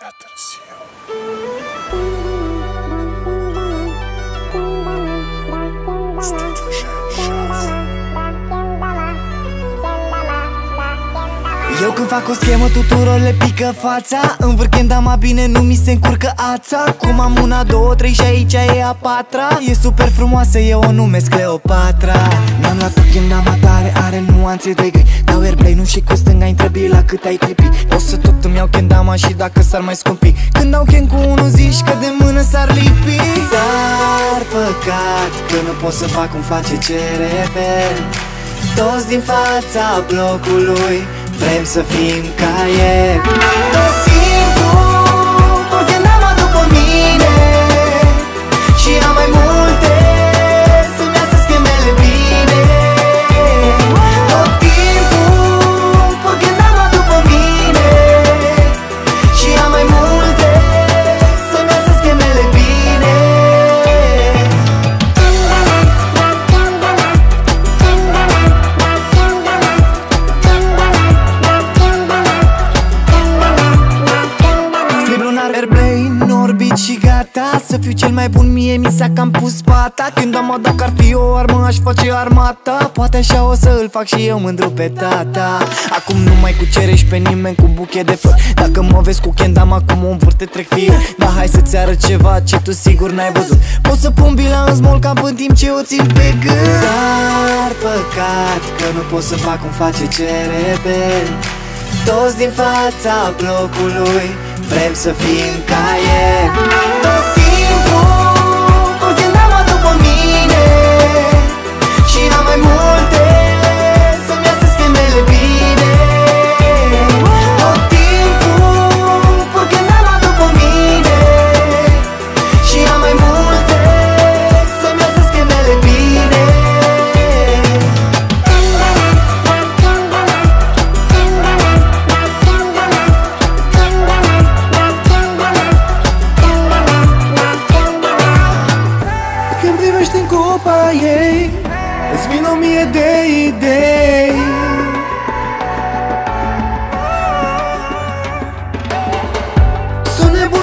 prea târziu. Studiu Jean Eu când fac o schemă tuturor le pică fața. În vârchendama bine nu mi se încurcă ața. Cum am una, două, trei și aici e a patra. E super frumoasă, eu o numesc Cleopatra. Mi-am luat o chendama tare, are nuanțe de gri Dau airplay, nu și cu stânga întrebi la cât ai clipi. O să tot îmi iau chendama și dacă s-ar mai scumpi. Când dau chen cu unul zici că de mână s-ar lipi. Dar păcat că nu pot să fac cum face CRB toți din fața blocului Vrem să fim ca el. Tot airplane, orbit și gata Să fiu cel mai bun, mie mi s-a cam pus pata. Când am dacă ar fi o armă, aș face armata. Poate așa o să îl fac și eu mândru pe tata. Acum nu mai cucerești pe nimeni cu buche de flori. Dacă mă vezi cu kendam, acum o învârte trec fie Dar hai să-ți arăt ceva ce tu sigur n-ai văzut. Pot să pun bila în small cap în timp ce o țin pe gând Dar păcat că nu pot să fac cum face CRB toți din fața blocului Vrem să fim ca el. Tot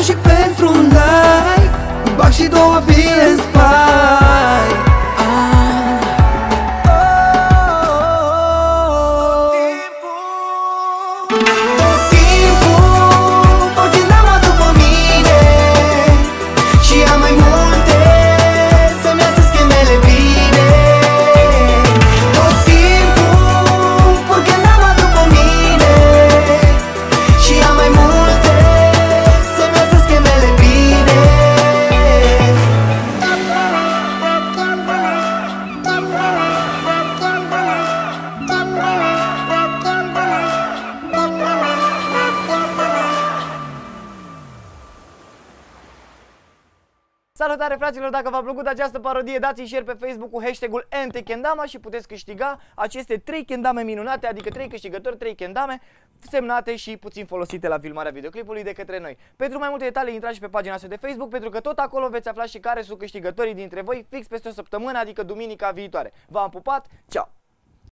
și pentru un like. Bag și două bile Salutare fraților, dacă v-a plăcut această parodie, dați share pe Facebook cu hashtagul NTKendama și puteți câștiga aceste 3 kendame minunate, adică 3 câștigători, 3 kendame semnate și puțin folosite la filmarea videoclipului de către noi. Pentru mai multe detalii intrați și pe pagina noastră de Facebook, pentru că tot acolo veți afla și care sunt câștigătorii dintre voi fix peste o săptămână, adică duminica viitoare. V-am pupat, ceau!